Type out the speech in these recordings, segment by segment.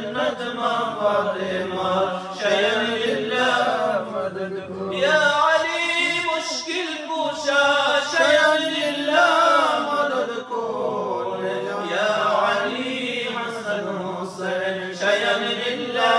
جنة ما شيئا إلا يا علي مشكل بوشا شيئا إلا يا علي حسن حسين شيئا إلا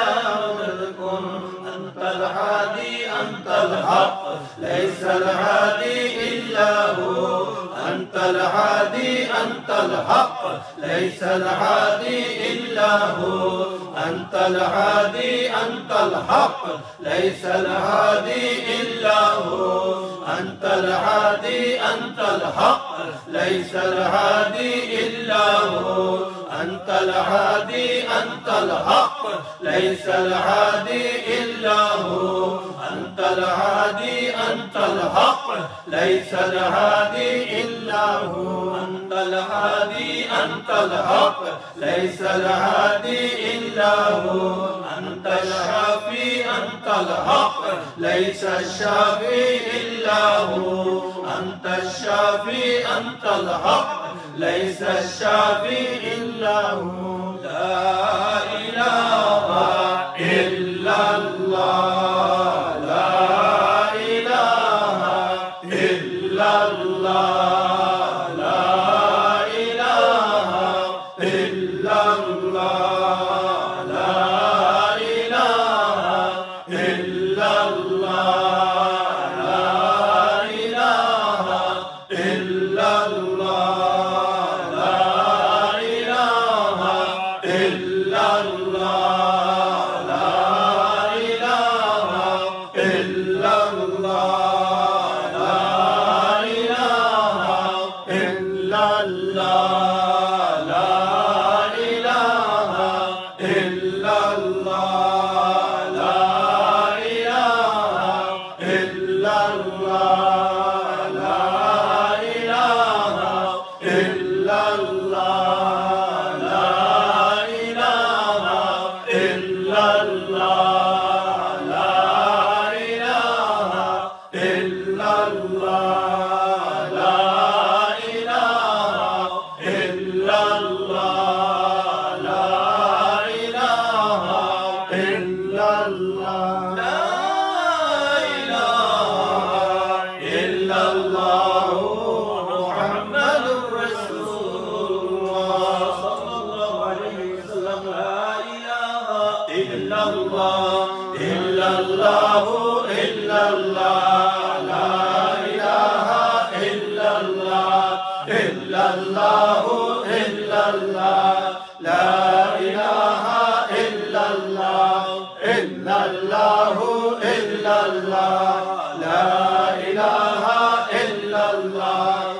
أنت الهادي أنت الحق ليس الهادي إلا هو. أنت الهادي أنت الحق ليس الهادي إلا هو. أنت الهادي أنت الحق ليس الهادي إلا هو. أنت الهادي أنت الحق ليس الهادي إلا هو. أنت الهادي أنت الحق ليس الهادي إلا هو. أنت الهادي أنت الحق ليس الهادي إلا هو. أنت الهادي أنت الحق ليس الهادي إلا هو. أنت الشافي أنت الحق ليس الشافي إلا هو. أنت الشافي أنت الحق ليس الشافي إلا هو. لا إله إلا الله. لا إله إلا الله. لا إله إلا الله. Allah illallah. La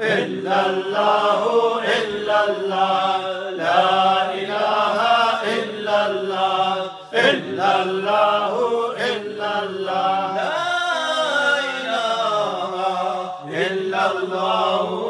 إلا الله إلا الله لا إله إلا الله إلا الله إلا الله لا إله إلا الله محمد رسول